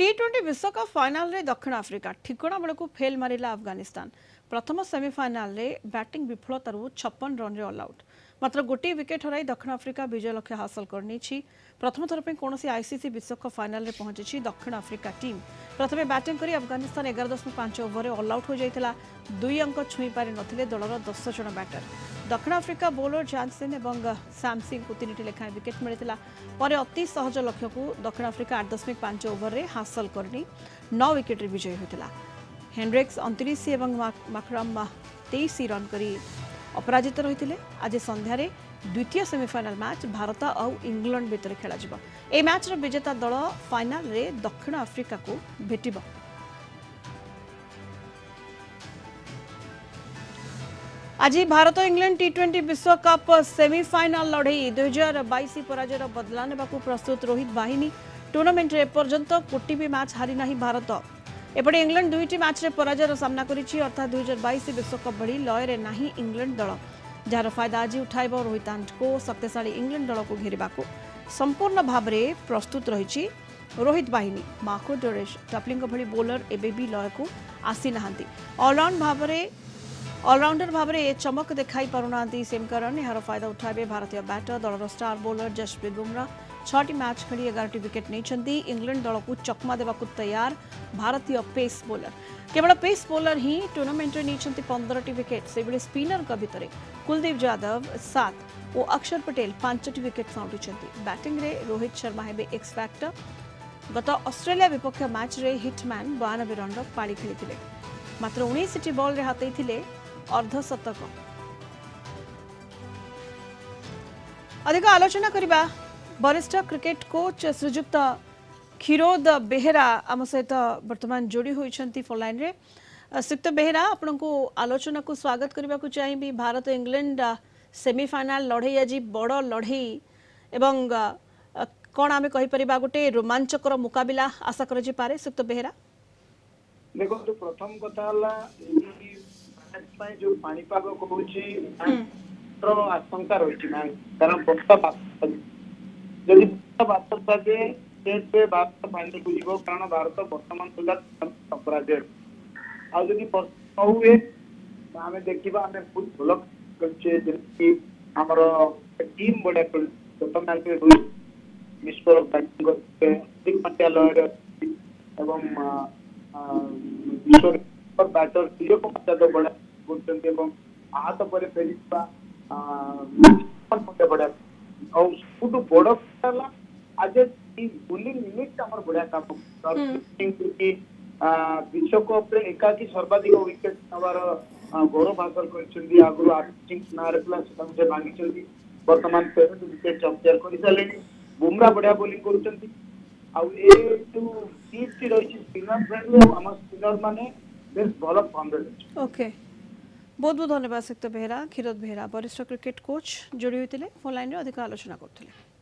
T20 twenty विश्वकप final दक्षिण Africa ठिक फेल फेल् अफगानिस्तान प्रथम सेमिफाइनाल ब्याटिङ विफलु छ रन अल आउट मात्र गोटे विकेट हर दक्षिण आफ्रिका विजय लक्ष्य हासिल कर प्रथम थर पर कौन आईसीसी विश्वकप फाइनाल पहुंची दक्षिण आफ्रिका टीम प्रथम बैटिंग कर अफगानिस्तान एगार दशमिक पांच ओभर अल आउट हो जाता दुई अंक छुई पारि दल दस जन बैटर दक्षिण आफ्रिका बोलर जानसेन और साम सिंह को तीन लेखाएं विकेट मिलता पर अति सहज लक्ष्य को दक्षिण आफ्रिका आठ दशमिक पांच ओभर में हासिल कर नौ विकेट विजयी होता हेनरिक्स अंतरीश और माखराम तेईस रन कर ଅପରାଜିତ ରହିଥିଲେ ଆଜି ସନ୍ଧ୍ୟାରେ ଦ୍ୱିତୀୟ ସେମିଫାଇନାଲ୍ ମ୍ୟାଚ୍ ଭାରତ ଆଉ ଇଂଲଣ୍ଡ ଭିତରେ ଖେଳାଯିବ ଏହି ମ୍ୟାଚ୍ର ବିଜେତା ଦଳ ଫାଇନାଲ୍ରେ ଦକ୍ଷିଣ ଆଫ୍ରିକାକୁ ଭେଟିବ ଆଜି ଭାରତ ଇଂଲଣ୍ଡ ଟି ଟ୍ୱେଣ୍ଟି ବିଶ୍ୱକପ୍ ସେମିଫାଇନାଲ୍ ଲଢ଼େଇ ଦୁଇହଜାର ବାଇଶ ପରାଜୟର ବଦଲା ନେବାକୁ ପ୍ରସ୍ତୁତ ରୋହିତ ବାହିନୀ ଟୁର୍ଣ୍ଣାମେଣ୍ଟରେ ଏପର୍ଯ୍ୟନ୍ତ କୋଟି ବି ମ୍ୟାଚ୍ ହାରି ନାହିଁ ଭାରତ एपटे इंग्लैंड दुईट मैच पराजयर सामना अर्थात दुई बैश विश्वकप भि लयरे ना इंग्लैंड दल जार फायदा आज उठाब रोहित को शक्तिशा इंग्लैंड दल को घेरवा संपूर्ण भाव प्रस्तुत रही रोहित बाहिनी माको डोरेश टपलिंग भाई बोलर एबि लय को आसी ना अलराउंड भाव अलराउंडर भाव में चमक देखा पार ना सेमकरण यार फायदा उठाए भारतीय बैटर दलर स्टार बोलर जसप्रीत बुमरा छैच खेली एगारट विकेट नहीं इंग्लैंड दल को चकमा देवा तैयार भारतीय पेस बोलर केवल पेस बोलर ही टूर्णमेंट नहीं पंदर विकेट से भी स्पिनर भितर कुलदीप जादव सात और अक्षर पटेल पांच विकेट साउटी बैटिंग रे रोहित शर्मा है एक्स फैक्टर गत अस्ट्रेलिया विपक्ष मैच रे हिटमैन बयानबे रन पाड़ी खेली मात्र उन्नीस टी बल हाथ अर्धशतक अधिक आलोचना करने वरिष्ठ क्रिकेट कोच श्रीजुक्त क्षीरोद बेहरा आम सहित वर्तमान जोड़ी होती फोन लाइन श्रीजुक्त बेहरा आपन आलोचना को स्वागत करने को चाहिए भारत इंग्लैंड सेमिफाइनाल लड़े आज बड़ लड़े एवं कौन आम कहीपर गोटे रोमांचक मुकबिला आशा कर पारे श्रीक्त बेहरा देखो तो प्रथम कथा जो पानी पागो को कहूँ आशंका रही ଯଦି ବାସ୍ତବ থাকে ଷ୍ଟେଟ୍ରେ ଭାରତ ଫାଇନାଲକୁ ଯିବ କାରଣ ଭାରତ ବର୍ତ୍ତମାନ ସୁଦ୍ଧା ଅପରାଜୟ ଆଉ ଯଦି ନ ହୁଏ ଆମେ ଦେଖିବା ଆମେ ବହୁତ ଭଲ ଖେଳୁଛେ ଯେମିତି ଆମର ଟିମ୍ ବଢିଆ ଖେଳୁଛି ଗତ ମ୍ୟାଚ୍ରେ ରୋହିତ ବିଶ୍ୱର ବ୍ୟାଟିଂ କରିଥିଲେ ହାର୍ଦ୍ଦିକ ପାଣ୍ଡ୍ୟା ଲୟରେ ଅଛି ଏବଂ ବିଶ୍ୱର ବ୍ୟାଟର ସୂର୍ଯ୍ୟକୁମାର ଯାଦବ ବଢିଆ କରୁଛନ୍ତି ଏବଂ ଆହତ ପରେ ଫେରିଥିବା ବଢିଆ ଆଉ ସବୁଠୁ ବଡ ହେଲା આજે ઈ ବୁଲିଂ ୟୁନିଟ୍ ଆମର ବଢିଆ କାମ କରୁଛି ବିଶ୍ୱକପ୍ରେ ଏକାକି ସର୍ବାଧିକ ୱିକେଟ୍ ନେବାର ଗୌରବ ହାସଲ କରିଛନ୍ତି ଆଗରୁ ଆର୍ଟିକ୍ସ ନାଁରେ ଥିଲା ସେଟା ମଧ୍ୟ ଭାଙ୍ଗିଛନ୍ତି ବର୍ତ୍ତମାନ ତେରଟି ୱିକେଟ୍ ଅକ୍ତିଆର କରିସାରିଲେଣି ବୁମ୍ରା ବଢିଆ ବୋଲିଂ କରୁଛନ୍ତି ଆଉ ଏ ଯୋଉ ସିଟ୍ଟି ରହିଛି ସ୍ପିନର ଫ୍ରେଣ୍ଡଲି ଆମ ସ୍ପିନର ମାନେ ବେଶ ଭଲ ଫର୍ମରେ ରହିଛି ଓକେ ବହୁତ ବହୁତ ଧନ୍ୟବାଦ ସିକ୍ତ ବେହେରା କ୍ଷୀରଦ ବେହେରା ବରିଷ୍ଠ କ୍ରିକେଟ୍ କୋଚ୍ ଯୋଡ଼ି ହୋଇଥିଲେ ଫୋନ୍ ଲାଇନ୍ରେ ଅଧିକ ଆଲୋଚନା କରୁଥିଲେ